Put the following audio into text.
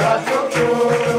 pra.